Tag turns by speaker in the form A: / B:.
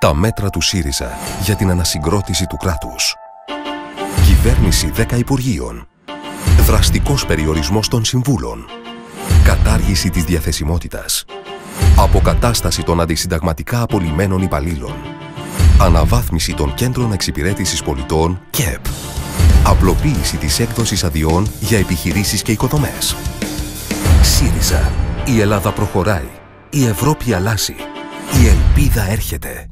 A: Τα μέτρα του ΣΥΡΙΖΑ για την ανασυγκρότηση του κράτους. Κυβέρνηση 10 Υπουργείων. Δραστικός περιορισμός των συμβούλων. Κατάργηση της διαθεσιμότητας. Αποκατάσταση των αντισυνταγματικά απολυμένων υπαλλήλων. Αναβάθμιση των κέντρων εξυπηρέτησης πολιτών ΚΕΠ. Απλοποίηση της έκδοσης αδειών για επιχειρήσεις και οικοδομές. ΣΥΡΙΖΑ. Η Ελλάδα προχωράει. Η Ευρώπη αλλάζει. Η ελπίδα έρχεται.